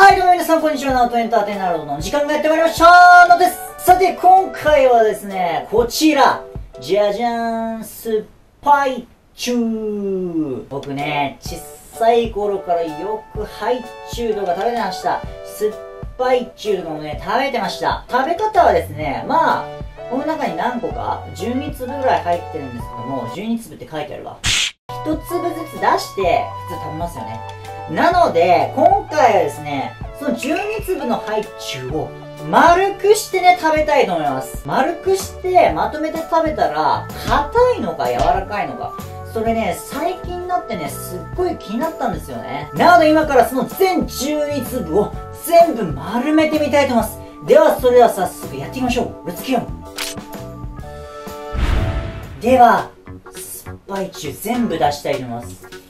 はい、どうも皆さん、こんにちは。ナオトエンターテイナーの時間がやってまいりましたのです。さて、今回はですね、こちら、じゃじゃーん、スパイチュー。僕ね、小さい頃からよくハイチューとか食べてました。スッパイチューとかもね、食べてました。食べ方はですね、まあ、この中に何個か、12粒ぐらい入ってるんですけども、12粒って書いてあるわ。1粒ずつ出して、普通食べますよね。なので、今回はですね、その12粒のハイチュウを丸くしてね、食べたいと思います。丸くしてまとめて食べたら、硬いのか柔らかいのか。それね、最近になってね、すっごい気になったんですよね。なので今からその全12粒を全部丸めてみたいと思います。では、それでは早速やってみましょう。レッツキヨでは、スパイチュウ全部出したいと思います。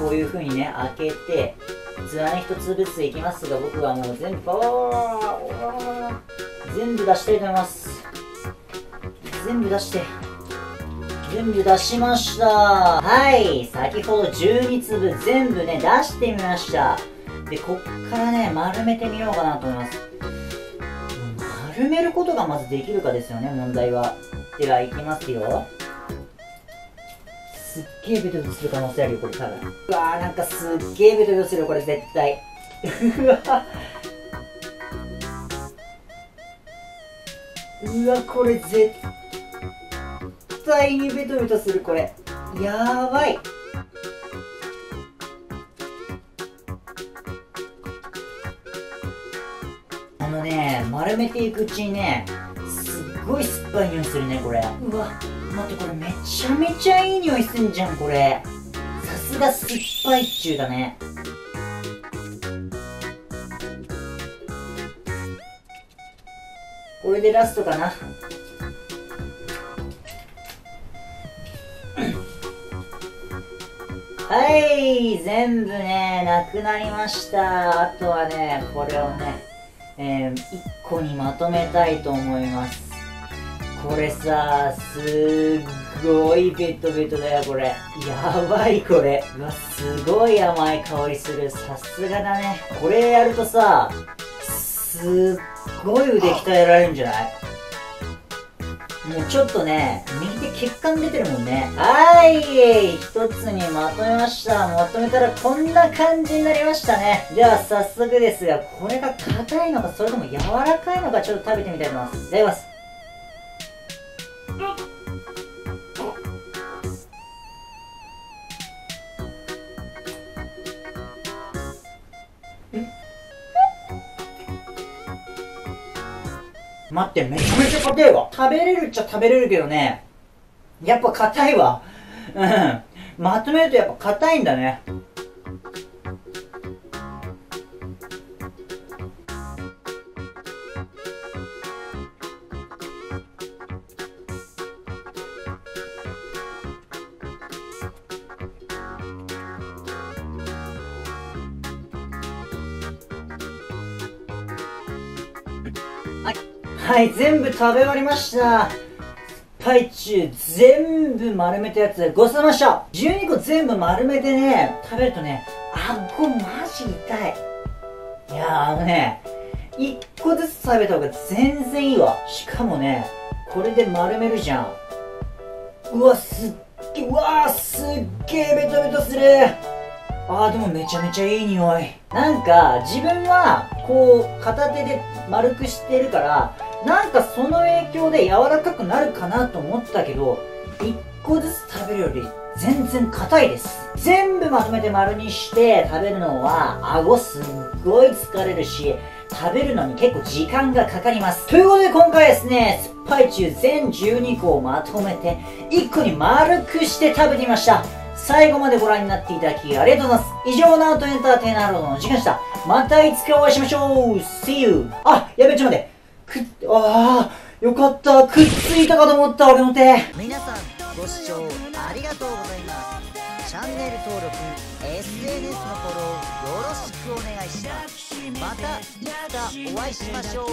こういう風にね開けて図案一つずついきますが僕はもう全部全部出したいと思います。全部出して全部出しました。はい先ほど12粒全部ね出してみました。でこっからね丸めてみようかなと思います。丸めることがまずできるかですよね問題は。ではいきますよ。すっげえベトベトする可能性あるよこれ多分。うわーなんかすっげえベトベトするよこれ絶対。うわうわこれ絶対にベトベトするこれ。やばい。あのね丸めていくうちにねすっごい酸っぱい匂いするねこれ。うわ待ってこれめちゃめちゃいい匂いすんじゃんこれ。さすが酸っぱいっちゅうだね。これでラストかな。はい全部ねなくなりました。あとはねこれをねえー、1個にまとめたいと思います。これさすっごいベトベトだよこれやばいこれうわすごい甘い香りするさすがだねこれやるとさすっごい腕鍛えられるんじゃない？もうちょっとね、右手血管出てるもんね。はい、一つにまとめました。まとめたらこんな感じになりましたね。では早速ですが、これが硬いのか、それとも柔らかいのか、ちょっと食べてみたいと思います。いただきます。待って、めちゃめちゃ硬いわ。食べれるっちゃ食べれるけどね、やっぱ硬いわ。うん。まとめるとやっぱ硬いんだね。はい全部食べ終わりました。パイチュー全部丸めたやつ。ごちそうさまでした。12個全部丸めてね食べるとね顎マジ痛い。いやーあのね1個ずつ食べた方が全然いいわ。しかもねこれで丸めるじゃん。うわすっげうわすっげえベトベトする。あーでもめちゃめちゃいい匂い。なんか自分はこう片手で丸くしてるからなんかその影響で柔らかくなるかなと思ったけど1個ずつ食べるより全然硬いです。全部まとめて丸にして食べるのは顎すっごい疲れるし食べるのに結構時間がかかります。ということで今回ですねスパイ中全12個をまとめて1個に丸くして食べてみました。最後までご覧になっていただきありがとうございます。以上ナウトエンターテイナーロードの時間でした。またいつかお会いしましょう。See you! あやべちょっと待って。くっ、ああ、よかった。くっついたかと思った、俺の手。皆さん、ご視聴ありがとうございます。チャンネル登録、SNS のフォロー、よろしくお願いします。また、いつかお会いしましょう。